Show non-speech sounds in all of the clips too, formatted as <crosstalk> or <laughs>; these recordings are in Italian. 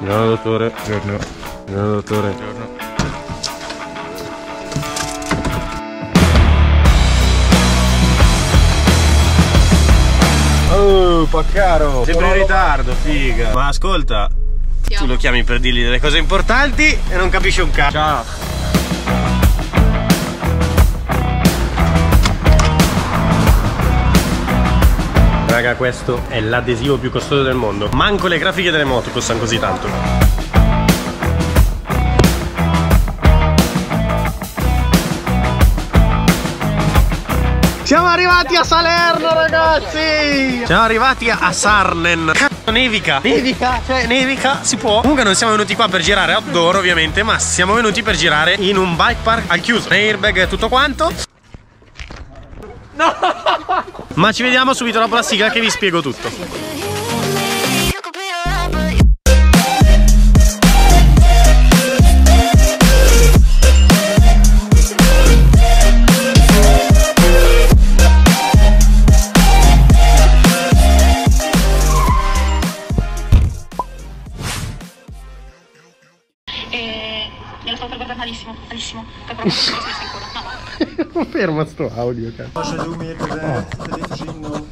Buongiorno dottore. Buongiorno. Buongiorno dottore. Buongiorno. Oh, Paccaro. Sempre in ritardo, figa. Ma ascolta, tu lo chiami per dirgli delle cose importanti e non capisci un cazzo. Ciao. Raga, questo è l'adesivo più costoso del mondo. Manco le grafiche delle moto costano così tanto. Siamo arrivati a Salerno ragazzi! Siamo arrivati a Sarnen. Cazzo nevica. Nevica. Cioè nevica si può. Comunque non siamo venuti qua per girare outdoor ovviamente Ma siamo venuti per girare in un bike park al chiuso. Airbag e tutto quanto. No <laughs> Ma ci vediamo subito dopo la sigla che vi spiego tutto E guardare malissimo, malissimo. Per proprio non ancora. No. <laughs> Ferma sto audio cazzo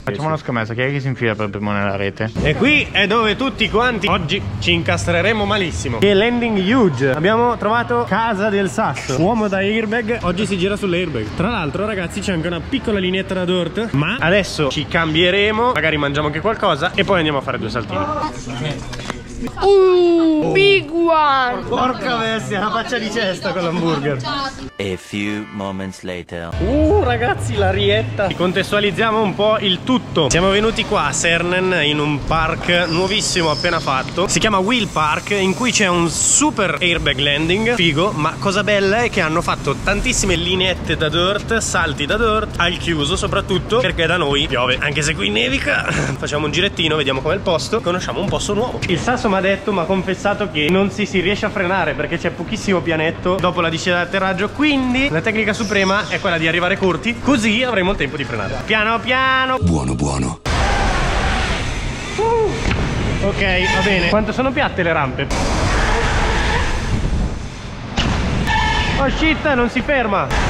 Facciamo una scommessa, chi è che si infila per primo nella rete? E qui è dove tutti quanti oggi ci incastreremo malissimo. Che landing huge. Abbiamo trovato casa del sasso. Uomo da airbag. Oggi si gira sull'airbag. Tra l'altro, ragazzi, c'è anche una piccola lineetta da dirt. Ma adesso ci cambieremo. Magari mangiamo anche qualcosa. E poi andiamo a fare due saltini. Uh, big one. Porca bestia, la faccia di cesta con l'hamburger. A few moments later. Uh, ragazzi, la rietta. Contestualizziamo un po' il tutto. Siamo venuti qua a Cernen in un park nuovissimo appena fatto. Si chiama Wheel Park, in cui c'è un super airbag landing. Figo, ma cosa bella è che hanno fatto tantissime lineette da dirt, salti da dirt, al chiuso soprattutto, perché da noi piove. Anche se qui nevica, <laughs> facciamo un girettino, vediamo com'è il posto, conosciamo un posto nuovo. Il sasso mi ha detto, mi ha confessato che non si, si riesce a frenare perché c'è pochissimo pianetto dopo la discesa d'atterraggio. Quindi la tecnica suprema è quella di arrivare corti, così avremo il tempo di frenare. Piano piano. Buono, buono. Ok, va bene. Quanto sono piatte le rampe? Oh shit, non si ferma.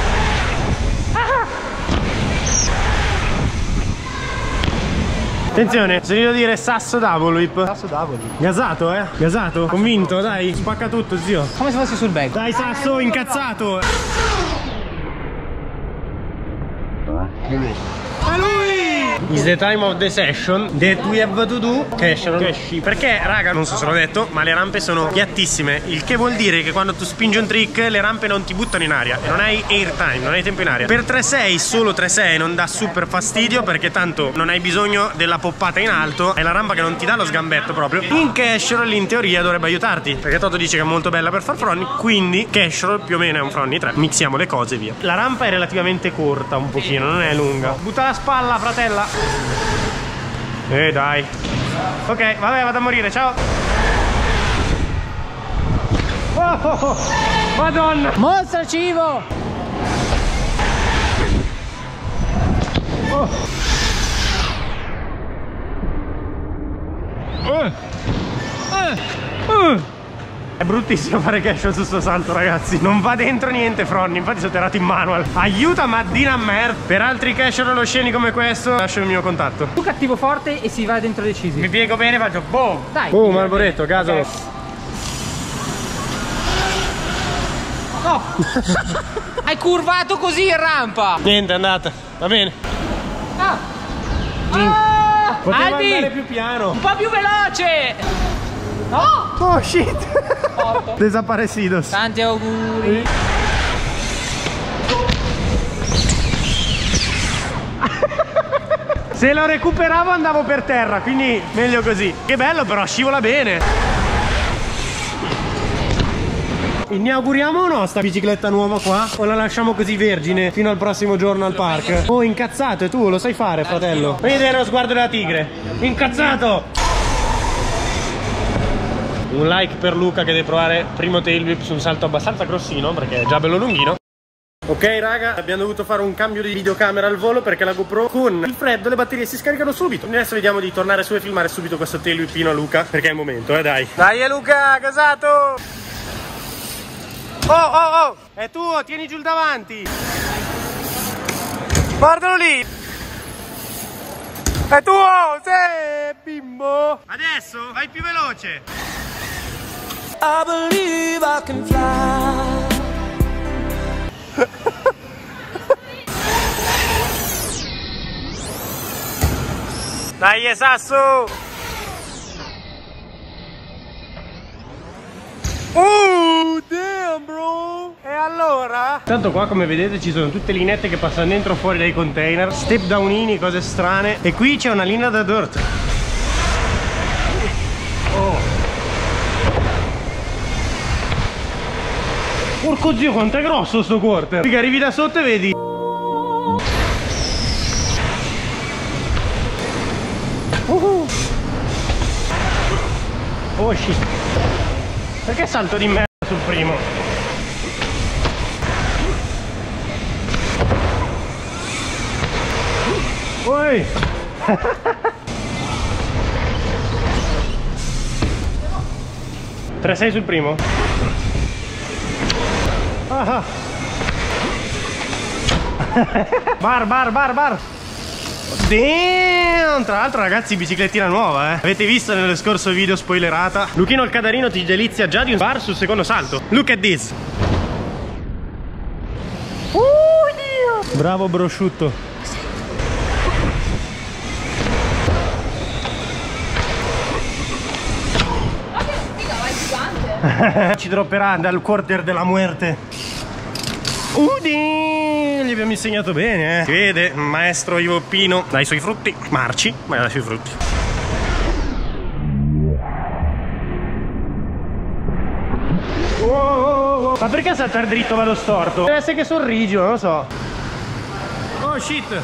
Attenzione, se devo dire sasso double whip. Sasso double. Gasato, eh? Gasato? Convinto, dai, spacca tutto, zio. Come se fossi sul back. Dai, sasso, incazzato. Is the time of the session? That we have to do. Cashion Perché, raga, non so se l'ho detto Ma le rampe sono piattissime Il che vuol dire che quando tu spingi un trick Le rampe non ti buttano in aria E non hai airtime, non hai tempo in aria. Per 3.6, solo 3.6 non dà super fastidio Perché tanto non hai bisogno della poppata in alto È la rampa che non ti dà lo sgambetto proprio. In Cashion in teoria dovrebbe aiutarti Perché Toto dice che è molto bella per far fronni Quindi Cashion più o meno è un fronni 3 Mixiamo le cose e via. La rampa è relativamente corta un pochino, non è lunga. Butta la spalla, fratella eh dai. Ok vabbè vado a morire ciao. Oh, oh, oh. Madonna Mostra cibo. È bruttissimo fare cash su sto salto ragazzi Non va dentro niente Fronny Infatti sono terrato in manual Aiuta Maddina Mer Per altri cash lo sceni come questo Lascio il mio contatto Tu cattivo forte e si va dentro decisi. Mi piego bene faccio boom Dai. Boom alboretto gasolo No. <laughs> Hai curvato così in rampa. Niente è andata Va bene Ah. Ah. Poteva Albi, andare più piano un po' più veloce. No. Oh shit <laughs> Desaparecidos Tanti auguri. <laughs> Se lo recuperavo andavo per terra, quindi meglio così. Che bello però, scivola bene. Ne auguriamo o no sta bicicletta nuova qua? O la lasciamo così vergine fino al prossimo giorno al park? Oh, incazzato, e tu lo sai fare, fratello? Vedi lo sguardo della tigre. Incazzato! Un like per Luca che deve provare primo tail whip su un salto abbastanza grossino perché è già bello lunghino. Ok raga, abbiamo dovuto fare un cambio di videocamera al volo perché la GoPro con il freddo le batterie si scaricano subito. Adesso vediamo di tornare su e filmare subito questo teluipino a Luca perché è il momento, eh dai. Dai Luca, casato! Oh oh oh! È tuo, tieni giù il davanti! Guardalo lì! È tuo! Sì, bimbo! Adesso vai più veloce! I believe I can fly. Dai Sasso! Oh, damn bro! E allora? Tanto qua come vedete ci sono tutte linette che passano dentro o fuori dai container Step downini, cose strane E qui c'è una linea da dirt Porco zio quanto è grosso sto quarter Figa arrivi da sotto e vedi Uhu. Oh shit Perché salto di merda sul primo? Oi <laughs> 3-6 sul primo? Ah. bar bar bar bar. Damn! Tra l'altro ragazzi biciclettina nuova eh. Avete visto nello scorso video spoilerata? Luchino il cadarino ti delizia già di un bar sul secondo salto. Look at this. Oh Dio. Bravo prosciutto. <laughs> Ci dropperà dal quarter della muerte Udi, gli abbiamo insegnato bene, eh. Si vede, maestro Ivoppino dai suoi frutti, marci, ma dai suoi frutti. Wow, wow, wow. Ma perché saltare dritto vado storto? Deve essere che sono rigido, non lo so. Oh shit.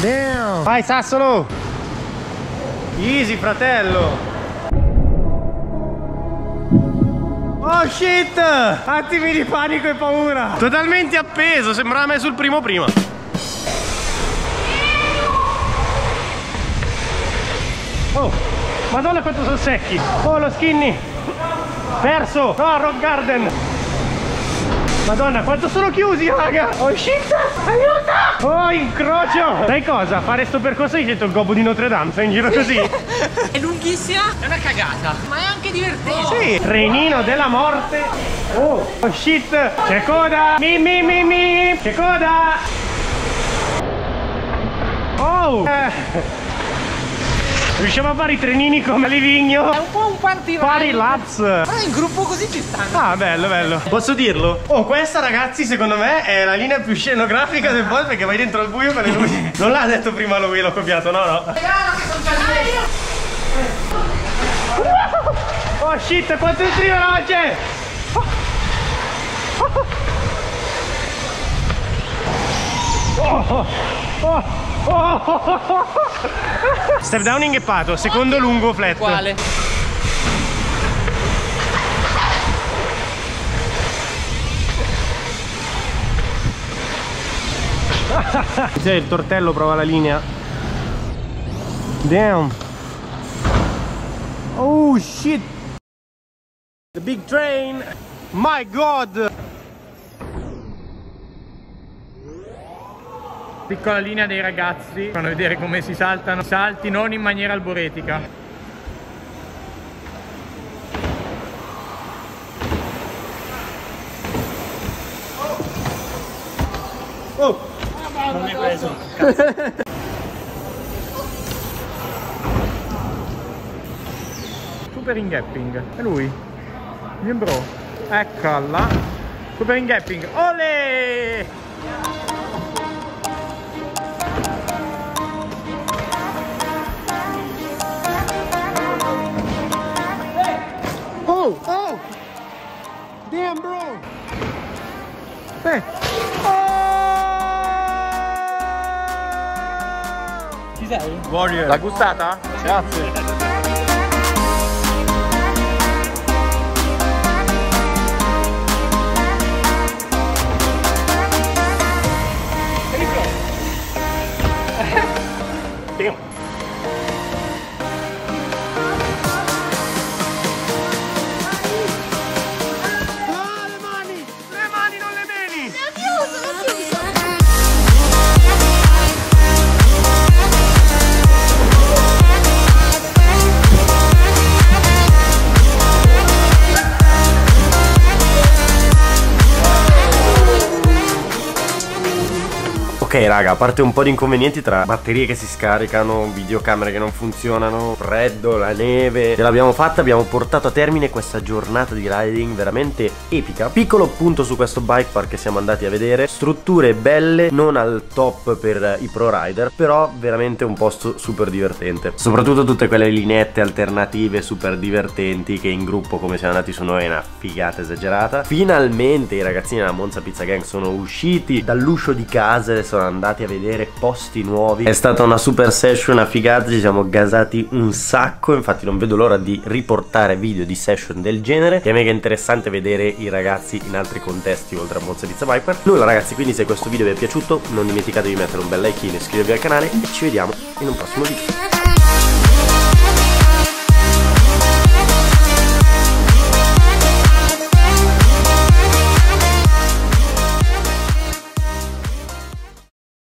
Damn. Vai Sassolo. Easy fratello. Oh shit! Attimi di panico e paura! Totalmente appeso, sembrava me sul primo prima. Oh! Madonna quanto sono secchi! Oh lo skinny! Perso! No, Rock Garden! Madonna, quanto sono chiusi, raga! Oh shit! Aiuto! Oh, incrocio! Sai cosa? Fare sto percorso di sento il gobbo di Notre Dame, sei in giro così? È lunghissima, è una cagata, ma è anche divertente. Sì, trenino della morte. Oh, oh shit, c'è coda. Mi mi mi mi, c'è coda. Oh. Eh. Riusciamo a fare i trenini come Livigno? È un po' un party Pari laps. Ma in gruppo così ci stanno. Ah, bello, bello. Posso dirlo? Oh, questa ragazzi, secondo me è la linea più scenografica del pod perché vai dentro al buio con le luci. Non l'ha detto prima lui, l'ho copiato, no, no. Regalo che sono già Oh shit, quanto entri veloce! Oh, oh, oh, oh, oh. <laughs> Step down ingheppato, secondo lungo flat. Quale? C'è il tortello, prova la linea. Damn. Oh shit. The big train. My god. Piccola linea dei ragazzi, fanno vedere come si saltano salti non in maniera alboretica. Oh. Non mi hai preso. <laughs> Super ingapping, è lui. Mio bro. Eccola. Super ingapping. Ole! Oh, oh. Damn, bro. Eh. Ci sei? Warrior. L'ha gustata? Grazie. Ok raga, a parte un po' di inconvenienti tra batterie che si scaricano, videocamere che non funzionano, freddo, la neve, ce l'abbiamo fatta, abbiamo portato a termine questa giornata di riding veramente epica. Piccolo punto su questo bike park che siamo andati a vedere, strutture belle, non al top per i pro rider, però veramente un posto super divertente. Soprattutto tutte quelle lineette alternative super divertenti che in gruppo come siamo andati su noi è una figata esagerata. Finalmente i ragazzini della Monza Pizza Gang sono usciti dall'uscio di casa e sono andati a vedere posti nuovi. È stata una super session, una figata, ci siamo gasati un sacco, infatti non vedo l'ora di riportare video di session del genere. È mega interessante vedere i ragazzi in altri contesti oltre a Monza Pizza Viper. Nulla ragazzi, quindi se questo video vi è piaciuto non dimenticatevi di mettere un bel like, iscrivervi al canale e ci vediamo in un prossimo video.